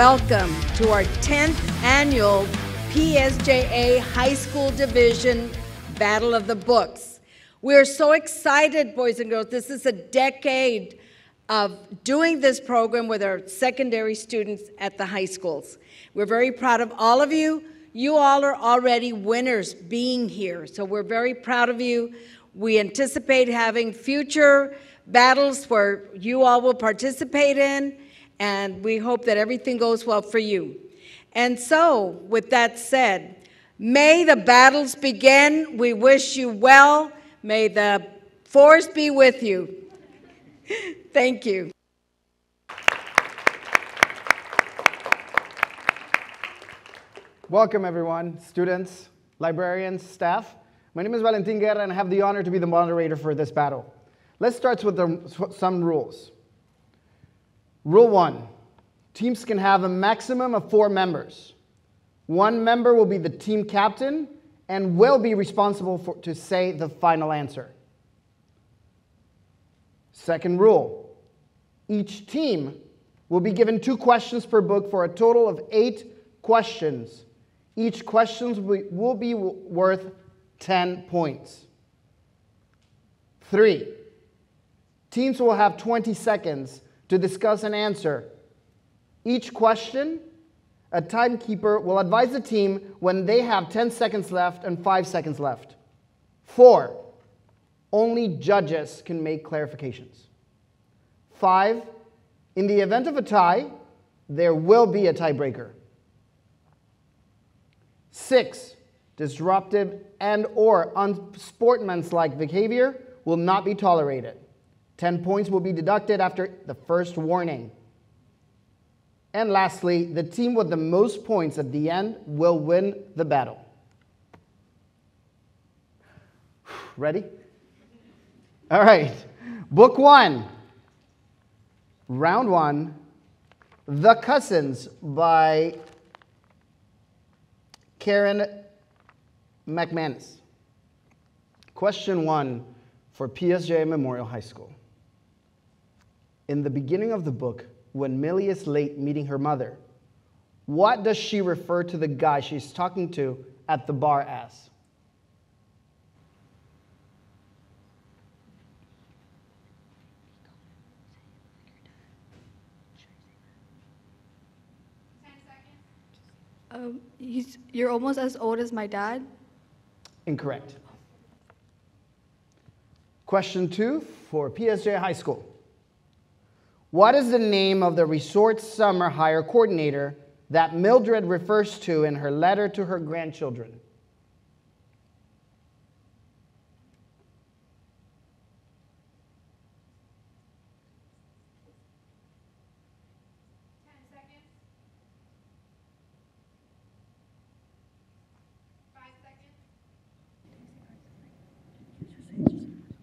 Welcome to our 10th annual PSJA High School Division Battle of the Books. We're so excited, boys and girls. This is a decade of doing this program with our secondary students at the high schools. We're very proud of all of you. You all are already winners being here, so we're very proud of you. We anticipate having future battles where you all will participate in, and we hope that everything goes well for you. And so, with that said, may the battles begin. We wish you well. May the force be with you. Thank you. Welcome, everyone, students, librarians, staff. My name is Valentin Guerra, and I have the honor to be the moderator for this battle. Let's start with the, some rules. Rule one teams can have a maximum of four members. One member will be the team captain and will be responsible for, to say the final answer. Second rule each team will be given two questions per book for a total of eight questions. Each question will be worth 10 points. Three, teams will have 20 seconds to discuss an answer. Each question, a timekeeper will advise the team when they have 10 seconds left and 5 seconds left. Four, only judges can make clarifications. Five, in the event of a tie, there will be a tiebreaker. Six, disruptive and or unsportsmanlike behavior will not be tolerated. 10 points will be deducted after the first warning. And lastly, the team with the most points at the end will win the battle. Ready? All right. Book one. Round one The Cousins by Karen McManus. Question one for PSJ Memorial High School. In the beginning of the book, when Millie is late meeting her mother, what does she refer to the guy she's talking to at the bar as? Um, he's, you're almost as old as my dad? Incorrect. Question two for PSJ High School. What is the name of the resort summer hire coordinator that Mildred refers to in her letter to her grandchildren?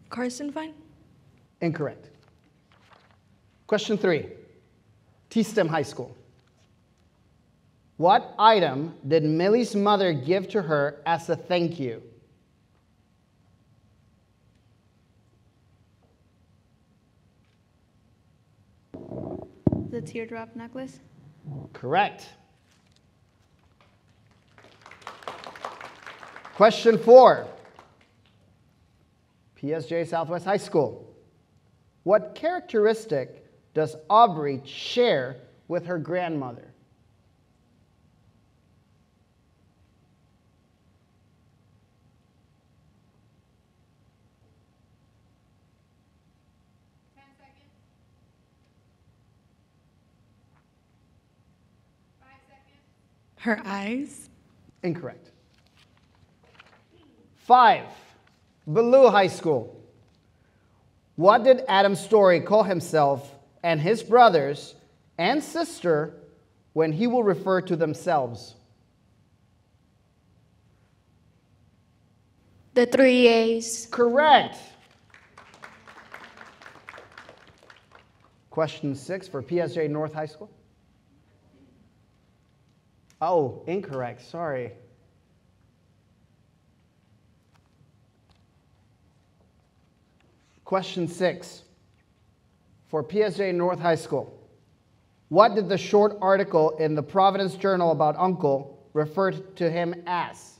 Carson Fine? Incorrect. Question three T-STEM High School. What item did Millie's mother give to her as a thank you? The teardrop necklace? Correct. Question four PSJ Southwest High School. What characteristic does Aubrey share with her grandmother? Her eyes? Incorrect. Five. Ballew High School. What did Adam Story call himself and his brothers and sister when he will refer to themselves? The three A's. Correct. Question six for PSJ North High School. Oh, incorrect. Sorry. Question six for PSJ North High School. What did the short article in the Providence Journal about Uncle refer to him as?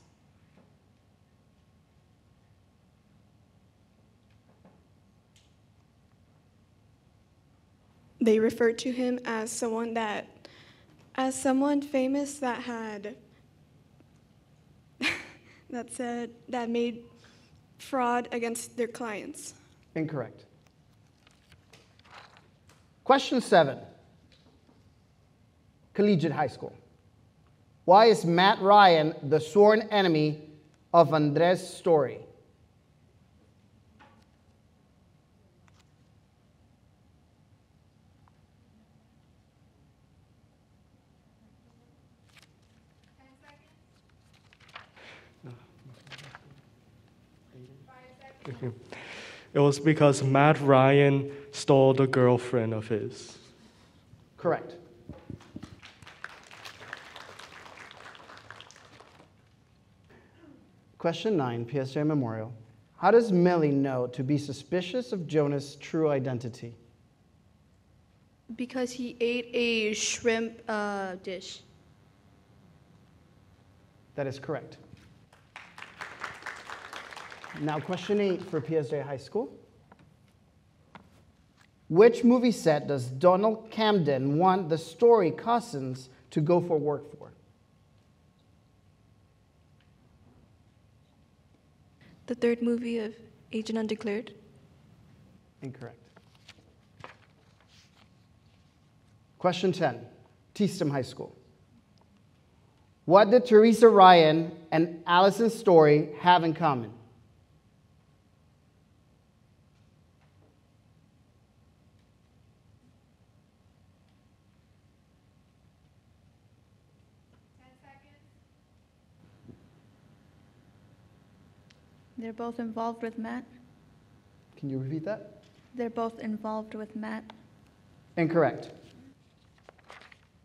They referred to him as someone that, as someone famous that had, that said, that made fraud against their clients. Incorrect. Question seven Collegiate High School. Why is Matt Ryan the sworn enemy of Anders Story? It was because Matt Ryan stole the girlfriend of his. Correct. Question 9, PSJ Memorial. How does Melly know to be suspicious of Jonah's true identity? Because he ate a shrimp uh, dish. That is correct. Now, question 8 for PSJ High School. Which movie set does Donald Camden want the story Cousins to go for work for? The third movie of Agent Undeclared. Incorrect. Question 10, T-STEM High School. What did Teresa Ryan and Allison Story have in common? They're both involved with Matt. Can you repeat that? They're both involved with Matt. Incorrect.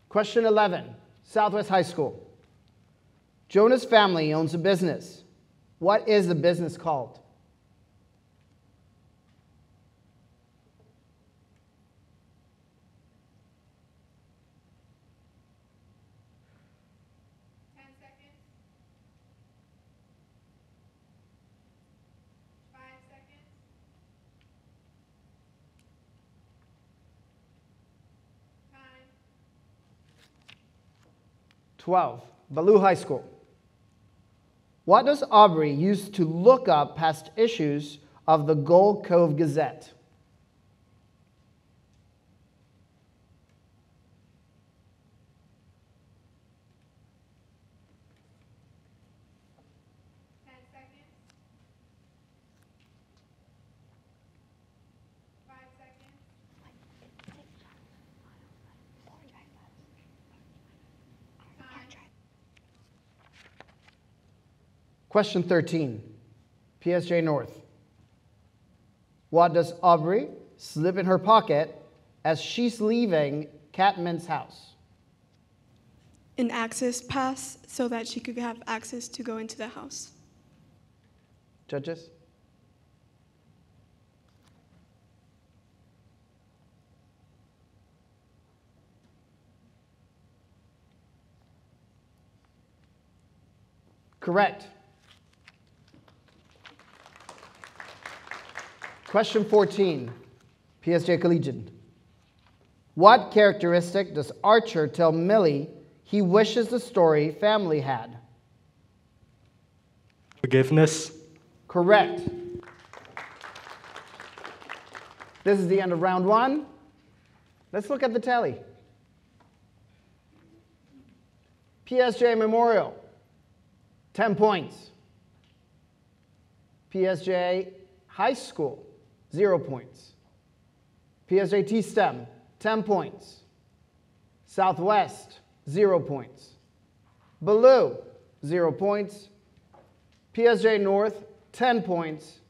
Question 11, Southwest High School. Jonah's family owns a business. What is the business called? Twelve, Ballew High School. What does Aubrey use to look up past issues of the Gull Cove Gazette? Question 13, PSJ North. What does Aubrey slip in her pocket as she's leaving Catman's house? An access pass so that she could have access to go into the house. Judges? Correct. Question 14, PSJ Collegian. What characteristic does Archer tell Millie he wishes the story family had? Forgiveness. Correct. This is the end of round one. Let's look at the tally. PSJ Memorial, 10 points. PSJ High School, 0 points. PSAT STEM, 10 points. Southwest, 0 points. Ballew, 0 points. PSJ North, 10 points.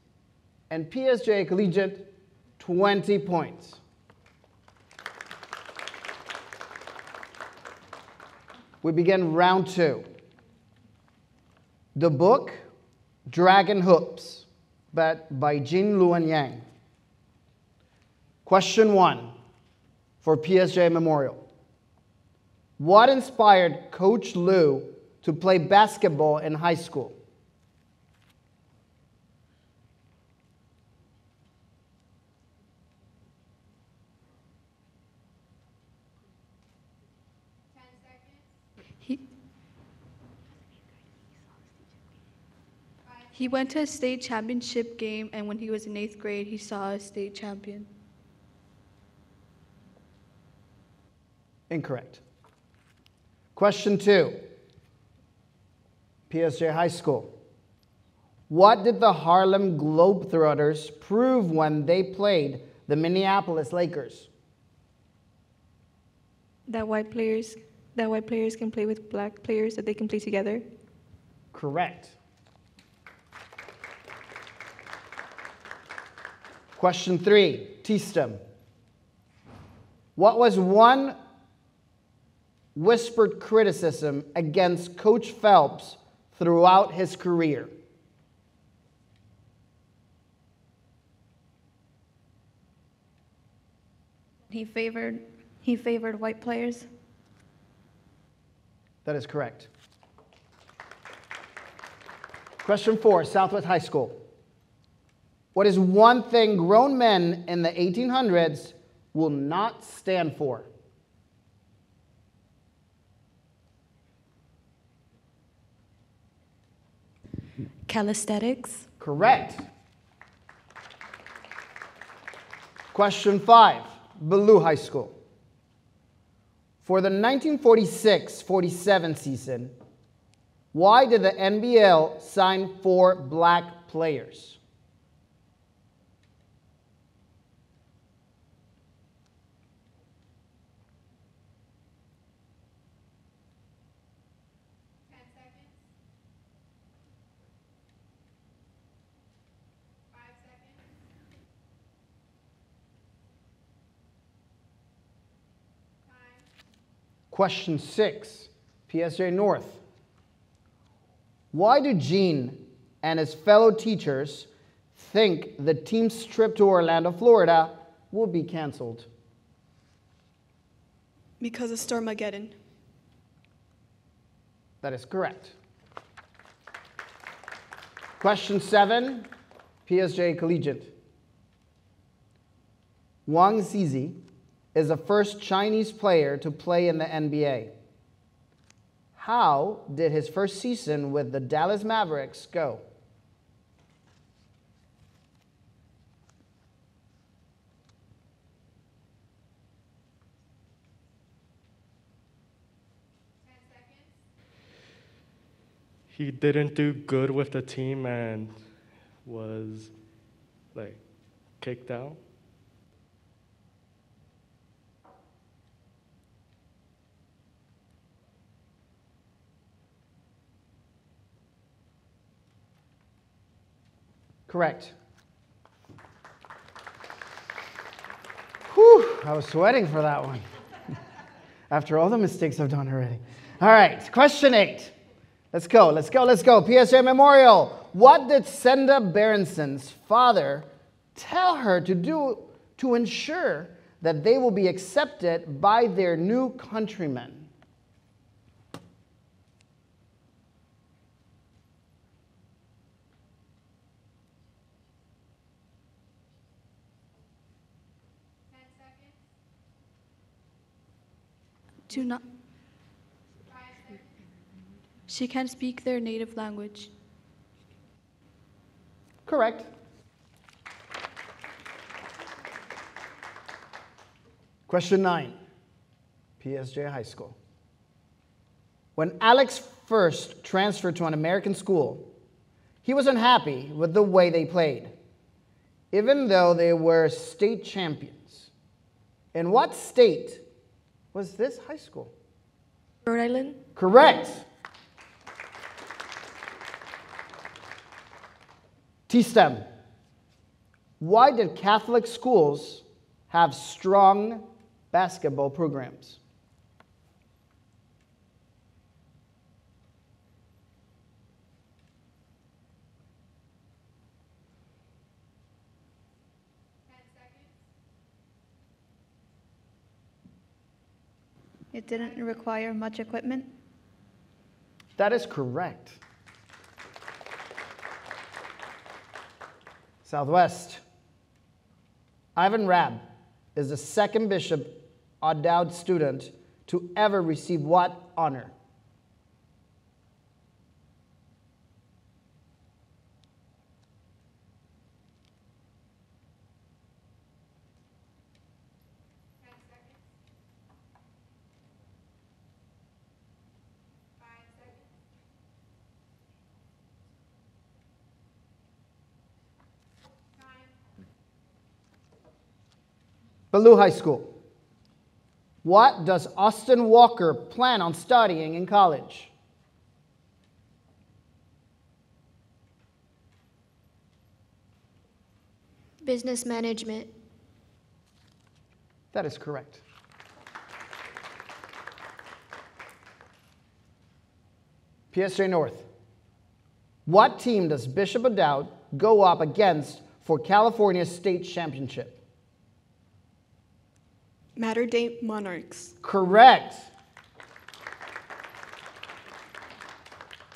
And PSJ Collegiate, 20 points. We begin round two. The book Dragon Hoops, but by Gene Luen Yang. Question one for PSJ Memorial. What inspired Coach Lou to play basketball in high school? He, he went to a state championship game, and when he was in eighth grade, he saw a state champion. Incorrect. Question two PSJ High School. What did the Harlem Globetrotters prove when they played the Minneapolis Lakers? That white players, that white players can play with black players, that they can play together. Correct. Question three, T-STEM. What was one whispered criticism against Coach Phelps throughout his career? He favored, he favored white players. That is correct. Question four, Southwest High School. What is one thing grown men in the 1800s will not stand for? Calisthenics. Correct. Question five, Ballew High School. For the 1946 47 season, why did the NBL sign four black players? Question six, PSJ North. Why do Gene and his fellow teachers think the team's trip to Orlando, Florida will be canceled? Because of Stormageddon. That is correct. Question seven, PSJ Collegiate. Wang Zhizhi is the first Chinese player to play in the NBA. How did his first season with the Dallas Mavericks go? He didn't do good with the team and was like kicked out. Correct. Whew, I was sweating for that one. After all the mistakes I've done already. All right, question eight. Let's go, let's go, let's go. PSA Memorial. What did Senda Berenson's father tell her to do to ensure that they will be accepted by their new countrymen? Do not. She can't speak their native language. Correct. Question nine PSJ High School. When Alex first transferred to an American school, he was unhappy with the way they played, even though they were state champions. In what state was this high school? Rhode Island. Correct. T-STEM. Why did Catholic schools have strong basketball programs? It didn't require much equipment. That is correct. Southwest. Ivan Rabb is the second Bishop O'Dowd student to ever receive what honor? Ballew High School. What does Austin Walker plan on studying in college? Business management. That is correct. PSJ North. What team does Bishop O'Dowd go up against for California State Championship? Mater Dei Monarchs. Correct.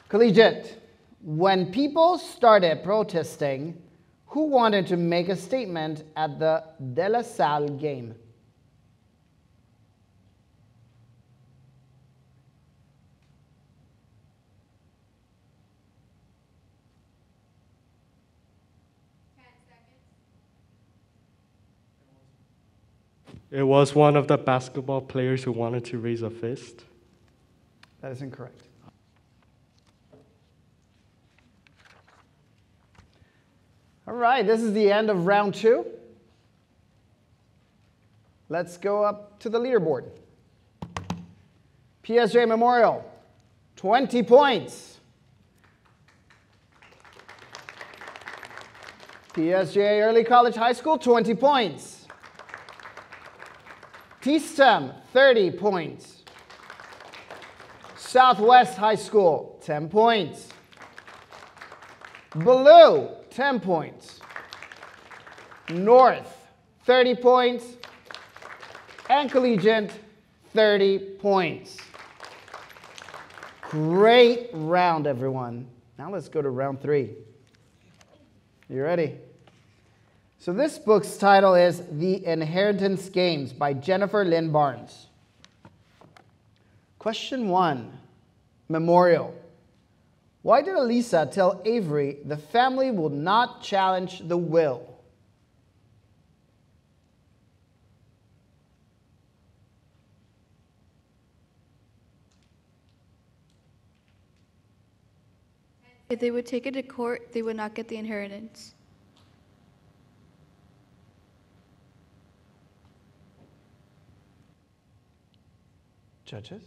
Collegiate. When people started protesting, who wanted to make a statement at the De La Salle game? It was one of the basketball players who wanted to raise a fist. That is incorrect. All right, this is the end of round two. Let's go up to the leaderboard. PSJ Memorial, 20 points. PSJ Early College High School, 20 points. T-STEM, 30 points. Southwest High School, 10 points. Blue, 10 points. North, 30 points. And Collegiate, 30 points. Great round, everyone. Now let's go to round three. You ready? So, this book's title is The Inheritance Games by Jennifer Lynn Barnes. Question one Memorial. Why did Elisa tell Avery the family will not challenge the will? If they would take it to court, they would not get the inheritance. Judges?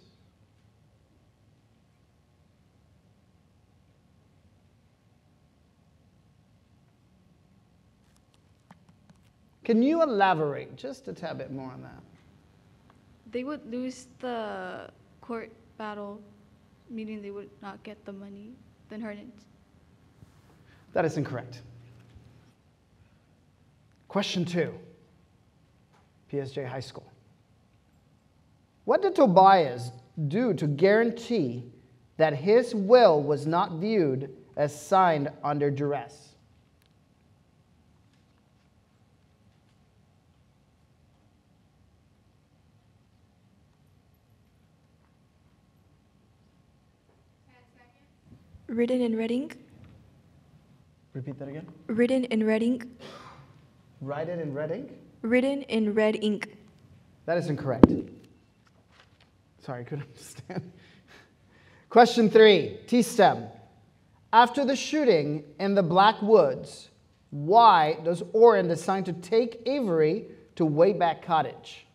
Can you elaborate just a tad bit more on that? They would lose the court battle, meaning they would not get the money, the inheritance. That is incorrect. Question two PSJ High School. What did Tobias do to guarantee that his will was not viewed as signed under duress? Written in red ink. Repeat that again. Written in red ink. Write it in red ink? Written in red ink. That is incorrect. Sorry, I couldn't understand. Question three T STEM. After the shooting in the Black Woods, why does Orrin decide to take Avery to Wayback Cottage?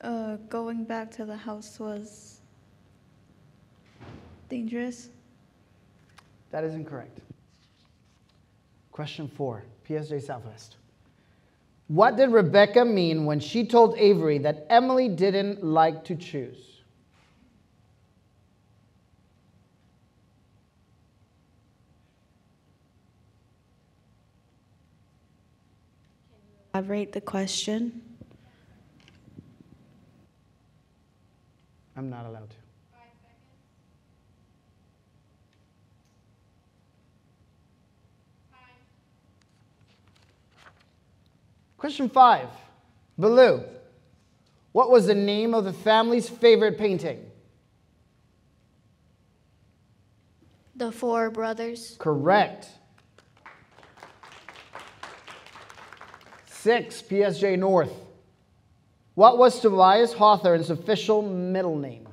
Uh, going back to the house was dangerous. That is incorrect. Question four PSJ Southwest. What did Rebecca mean when she told Avery that Emily didn't like to choose? Can you elaborate the question. I'm not allowed to. Question five. Ballew. What was the name of the family's favorite painting? The Four Brothers. Correct. Six, PSJ North. What was Tobias Hawthorne's official middle name?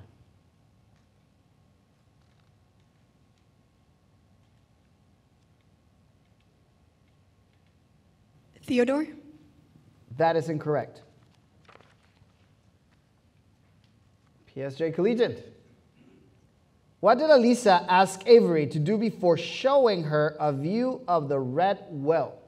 Theodore? That is incorrect. PSJ Collegiate. What did Elisa ask Avery to do before showing her a view of the red well?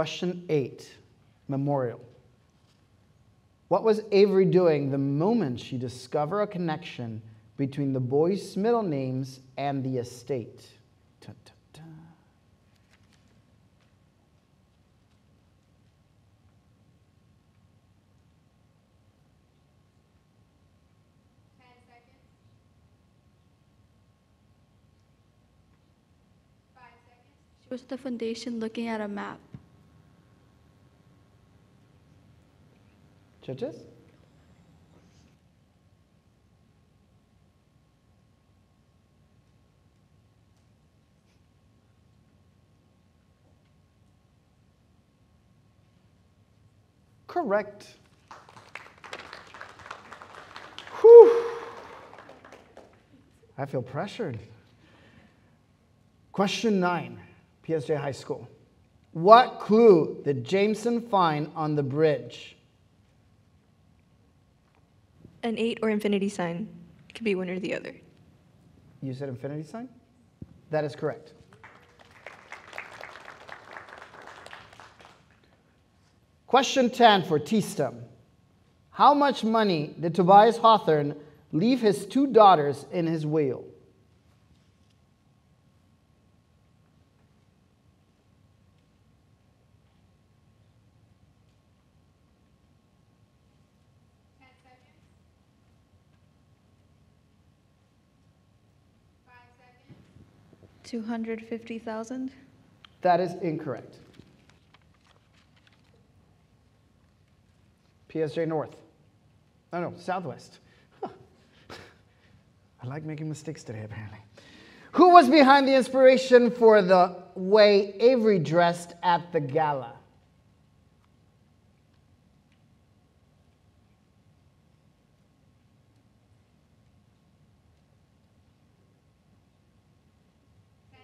Question eight Memorial. What was Avery doing the moment she discovered a connection between the boys' middle names and the estate? Dun, dun. She was at the foundation looking at a map. Correct. Whew. I feel pressured. Question nine, PSJ High School. What clue did Jameson find on the bridge? An eight or infinity sign. It could be one or the other. You said infinity sign? That is correct. Question 10 for T-STEM. How much money did Tobias Hawthorne leave his two daughters in his will? Two hundred fifty thousand? That is incorrect. PSJ North. Oh no, Southwest. Huh. I like making mistakes today, apparently. Who was behind the inspiration for the way Avery dressed at the gala?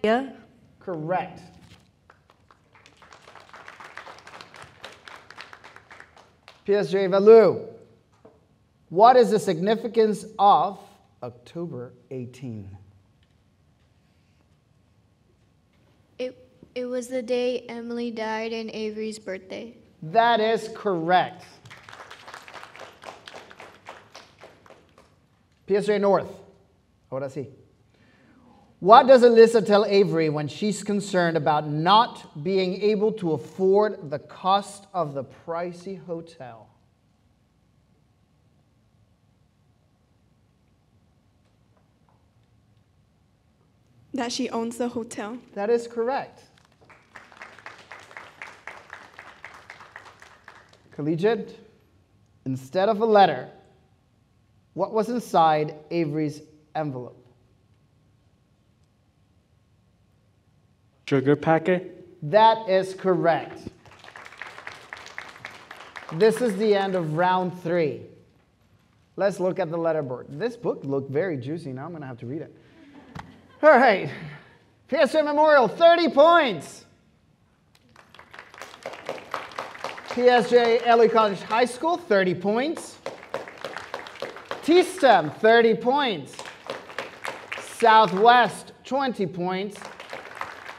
Yeah? Correct. PSJ Valu. What is the significance of October 18? It, it was the day Emily died and Avery's birthday. That is correct. PSJ North. Ahora sí. What does Alyssa tell Avery when she's concerned about not being able to afford the cost of the pricey hotel? That she owns the hotel. That is correct. Collegiate, instead of a letter, what was inside Avery's envelope? Sugar packet? That is correct. This is the end of round three. Let's look at the letterboard. This book looked very juicy. Now I'm going to have to read it. All right. PSJ Memorial, 30 points. PSJ LA College High School, 30 points. T-STEM, 30 points. Southwest, 20 points.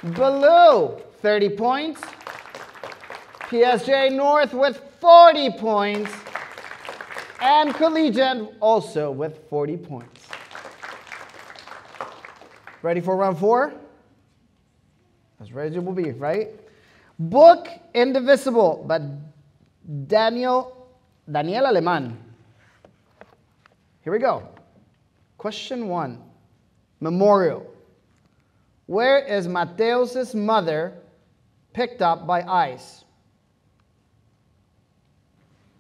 Blue, 30 points. PSJ North with 40 points. And Collegiate also with 40 points. Ready for round four? As ready as we'll be, right? Book Indivisible by Daniel, Daniel Aleman. Here we go. Question one Memorial. Where is Mateos' mother picked up by ICE?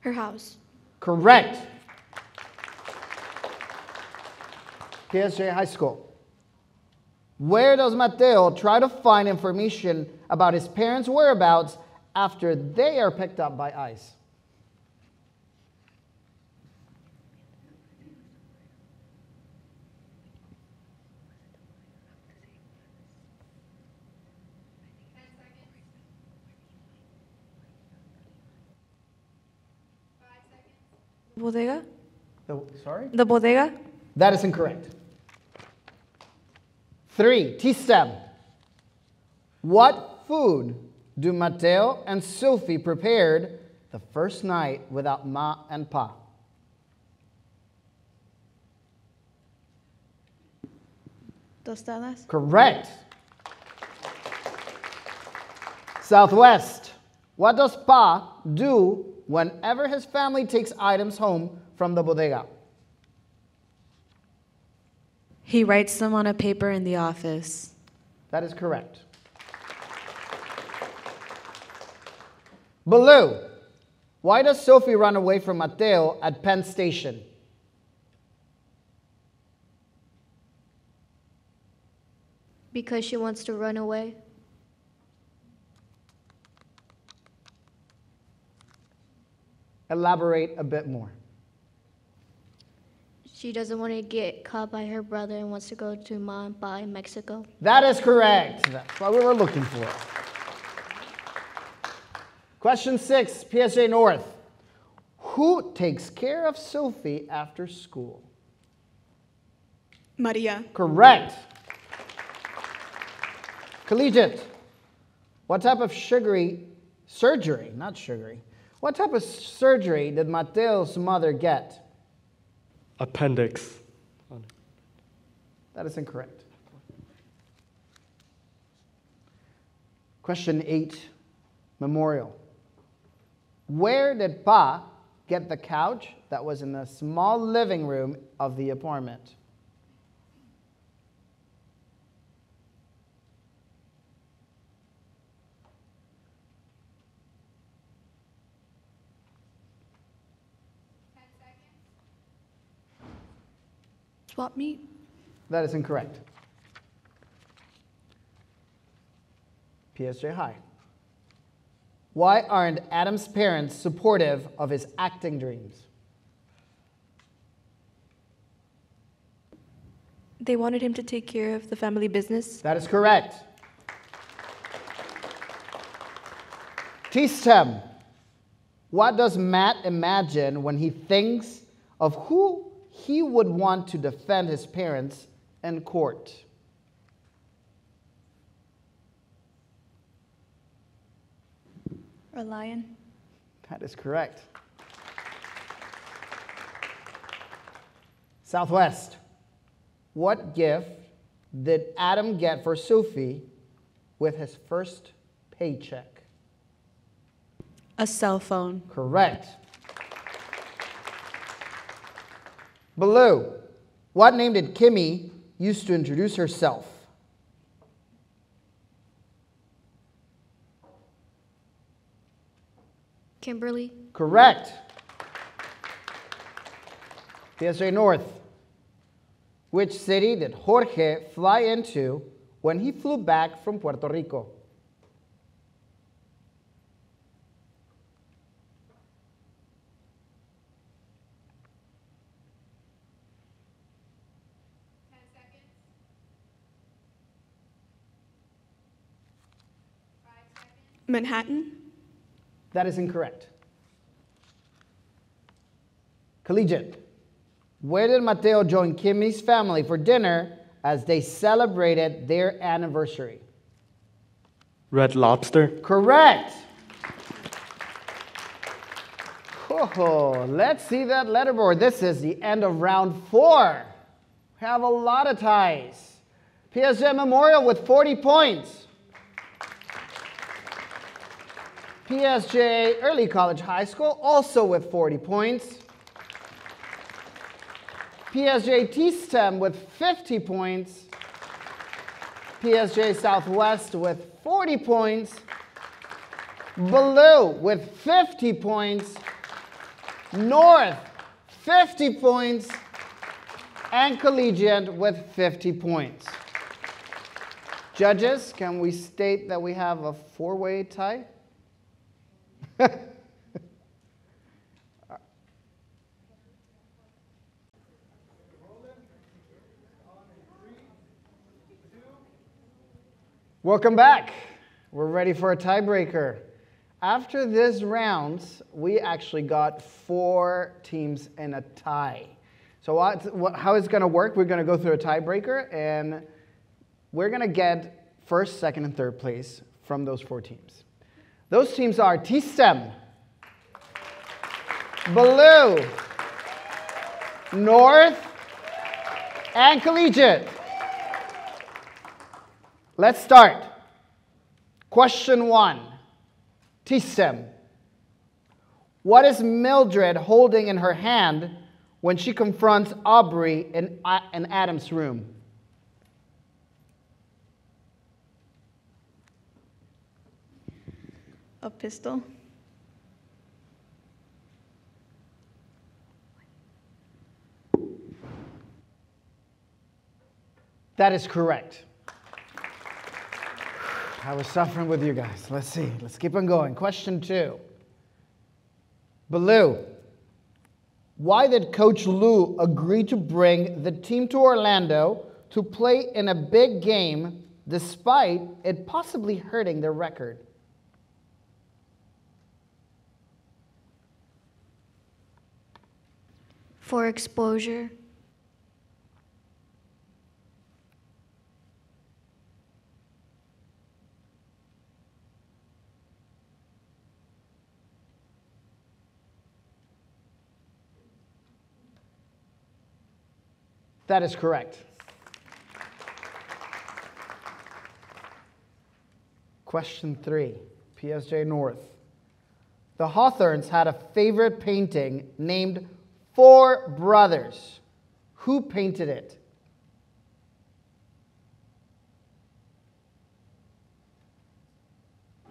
Her house. Correct. PSJ High School. Where does Mateo try to find information about his parents' whereabouts after they are picked up by ICE? Bodega? The, sorry? The bodega? That is incorrect. Three, T STEM. What food do Mateo and Sophie prepared the first night without Ma and Pa? Tostadas. Correct. Southwest. What does Pa do whenever his family takes items home from the bodega? He writes them on a paper in the office. That is correct. Blue. Why does Sophie run away from Mateo at Penn Station? Because she wants to run away. Elaborate a bit more. She doesn't want to get caught by her brother and wants to go to Ma and Mexico. That is correct. That's what we were looking for. Question six, PSJ North. Who takes care of Sophie after school? Maria. Correct. Collegiate. What type of sugary surgery, not sugary, what type of surgery did Mateo's mother get? Appendix. That is incorrect. Question eight, memorial. Where did Pa get the couch that was in the small living room of the apartment? Swap meet. That is incorrect. PSJ High. Why aren't Adam's parents supportive of his acting dreams? They wanted him to take care of the family business. That is correct. T-STEM. What does Matt imagine when he thinks of who he would want to defend his parents in court? A lion. That is correct. Southwest. What gift did Adam get for Sophie with his first paycheck? A cell phone. Correct. Blue. What name did Kimmy use to introduce herself? Kimberly, Correct. PSA North. Which city did Jorge fly into when he flew back from Puerto Rico? Manhattan. That is incorrect. Collegiate. Where did Mateo join Kimmy's family for dinner as they celebrated their anniversary? Red Lobster. Correct. Oh, let's see that letterboard. This is the end of round four. We have a lot of ties. PSJ Memorial with 40 points. PSJ Early College High School also with 40 points. PSJ T-STEM with 50 points. PSJ Southwest with 40 points. Ballew with 50 points. North 50 points. And Collegiate with 50 points. Judges, can we state that we have a four-way tie? Welcome back. We're ready for a tiebreaker. After this round, we actually got four teams in a tie. So what, what, how it's going to work, we're going to go through a tiebreaker, and we're going to get first, second, and third place from those four teams. Those teams are T-STEM, Ballew, North, and Collegiate. Let's start. Question one T-STEM. What is Mildred holding in her hand when she confronts Aubrey in, uh, in Adam's room? A pistol. That is correct. I was suffering with you guys. Let's see. Let's keep on going. Question two. Ballew. Why did Coach Lou agree to bring the team to Orlando to play in a big game despite it possibly hurting their record? For exposure. That is correct. Question three PSJ North. The Hawthornes had a favorite painting named Four Brothers. Who painted it?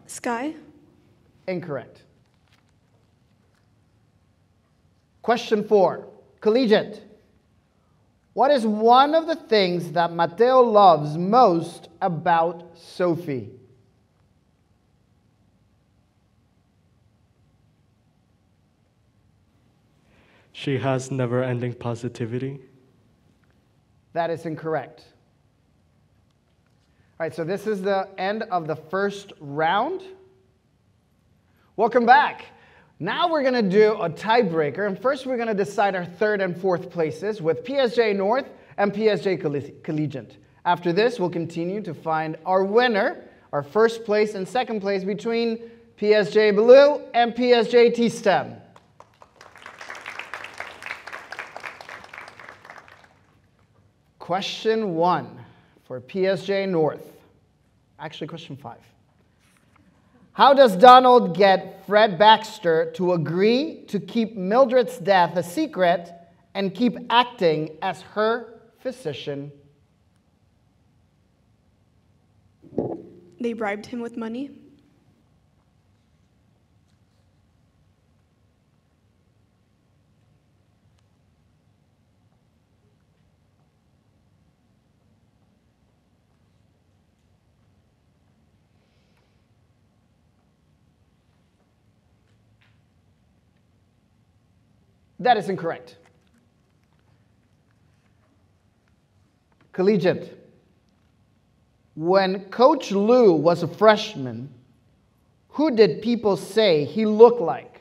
Sky. Incorrect. Question four Collegiate. What is one of the things that Mateo loves most about Sophie? She has never ending positivity. That is incorrect. All right, so this is the end of the first round. Welcome back. Now we're going to do a tiebreaker, and first we're going to decide our third and fourth places with PSJ North and PSJ Collegiate. After this, we'll continue to find our winner, our first place and second place between PSJ Ballew and PSJ T-STEM. Question one for PSJ North. Actually, question five. How does Donald get Fred Baxter to agree to keep Mildred's death a secret and keep acting as her physician? They bribed him with money. That is incorrect. Collegiate. When Coach Lou was a freshman, Who did people say he looked like?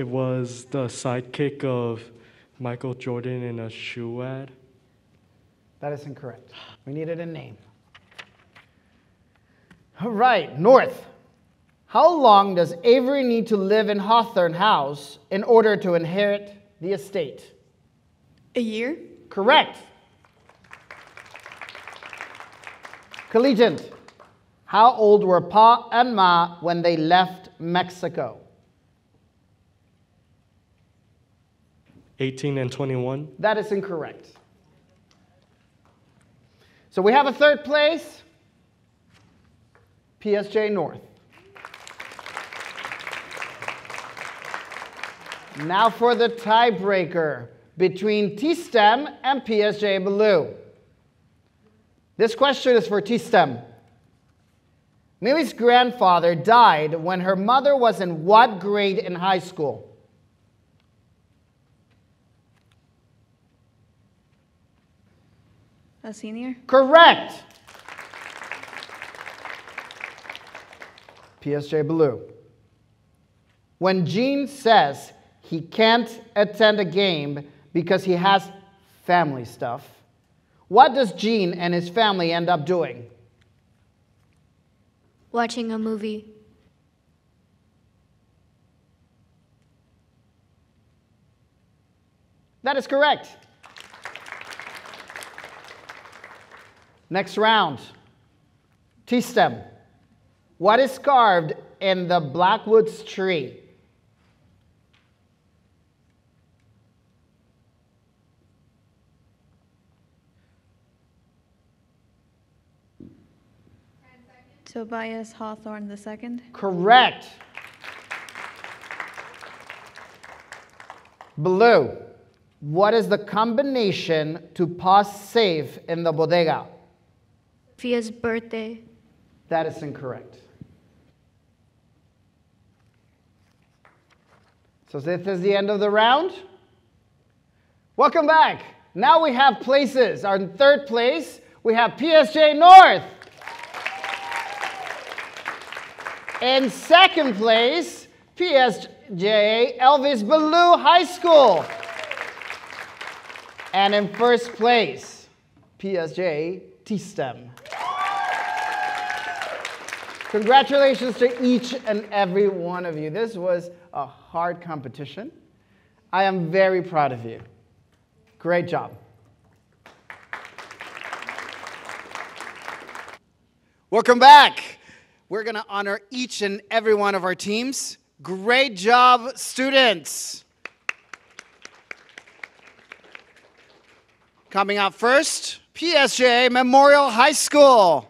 It was the sidekick of Michael Jordan in a shoe ad. That is incorrect. We needed a name. All right, North. How long does Avery need to live in Hawthorne House in order to inherit the estate? A year? Correct. Collegiate. How old were Pa and Ma when they left Mexico? 18 and 21. That is incorrect. So we have a third place PSJ North. Now for the tiebreaker between T-STEM and PSJ Ballew. This question is for T-STEM. Millie's grandfather died when her mother was in what grade in high school? A senior? Correct. PSJ Ballew. When Gene says he can't attend a game because he has family stuff, what does Gene and his family end up doing? Watching a movie. That is correct. Next round. T stem. What is carved in the Blackwoods tree? Tobias Hawthorne the second? Correct. Ballew. What is the combination to pause safe in the bodega? Sophia's birthday. That is incorrect. So this is the end of the round. Welcome back. Now we have places. Our third place, we have PSJ North. In second place, PSJ Elvis Ballew High School. And in first place, PSJ T-STEM. Congratulations to each and every one of you. This was a hard competition. I am very proud of you. Great job. Welcome back. We're going to honor each and every one of our teams. Great job, students. Coming up first, PSJ Memorial High School.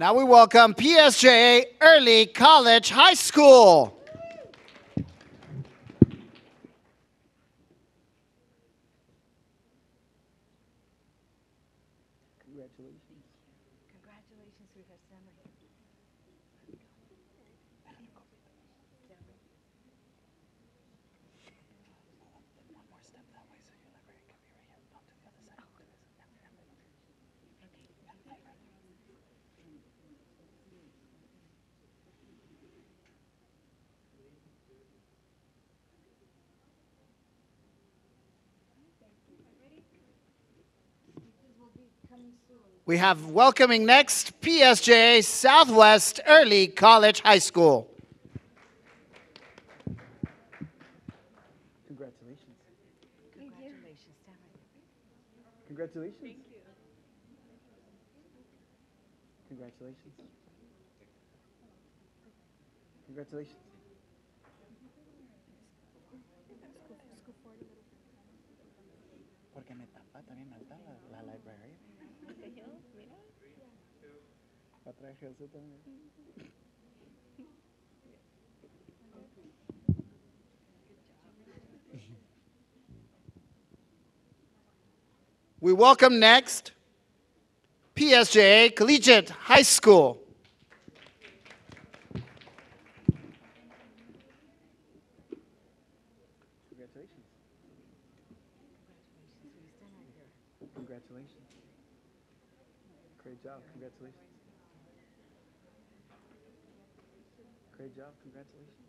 Now we welcome PSJA Early College High School. We have welcoming next PSJ Southwest Early College High School. Congratulations. Congratulations. Thank you. Congratulations. Congratulations. Porque me tapa también alta la, la librarian. A también. We welcome next PSJA Collegiate High School. Congratulations. Congratulations. Great job. Congratulations. Great job. Congratulations.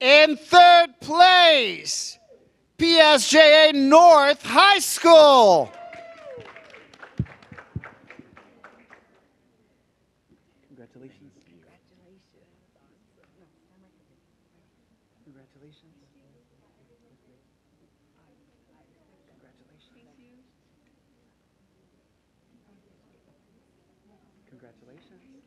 In third place, PSJA North High School. Congratulations. Congratulations. Congratulations. Congratulations.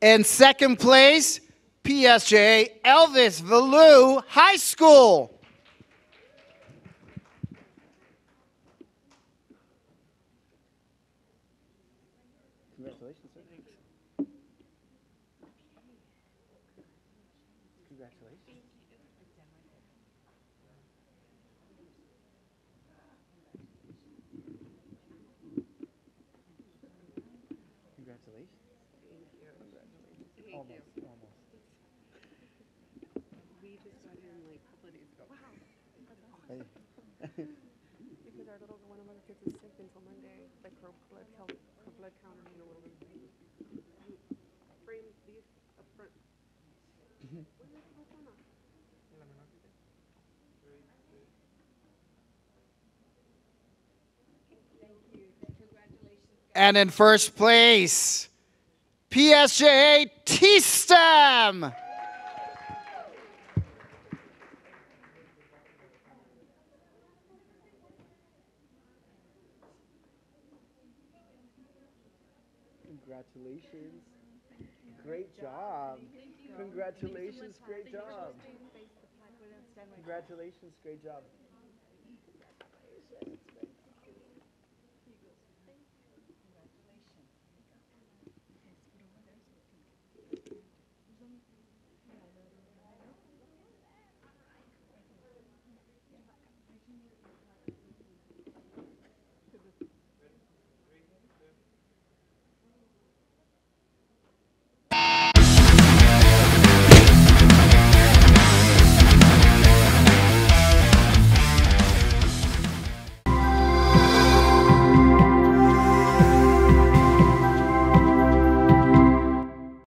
In second place, PSJA Elvis Ballew High School. Congratulations, sir. Congratulations. Congratulations. Almost, almost. We just got in like a couple of days ago. Wow. Hey. Because our little, one kids is sick until Monday, like her blood count, her blood count is a little bit. Frame these up front. What's going on? And in first place, PSJA T Congratulations, great job. Congratulations, great job.